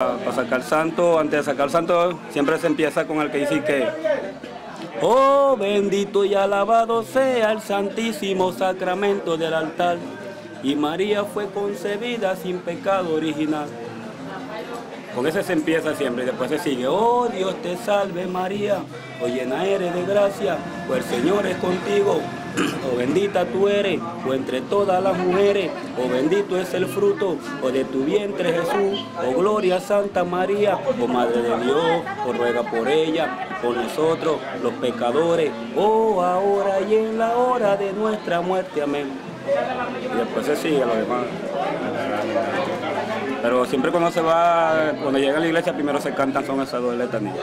Para sacar santo, antes de sacar santo, siempre se empieza con el que dice que Oh, bendito y alabado sea el santísimo sacramento del altar. Y María fue concebida sin pecado original. Con ese se empieza siempre y después se sigue. Oh, Dios te salve María, o llena eres de gracia, pues el Señor es contigo. O bendita tú eres, o entre todas las mujeres, o bendito es el fruto, o de tu vientre Jesús, o gloria Santa María, o Madre de Dios, o ruega por ella, por nosotros, los pecadores, o ahora y en la hora de nuestra muerte. Amén. Y después se sigue lo demás. Pero siempre cuando se va, cuando llega a la iglesia, primero se cantan son esas dos letanías.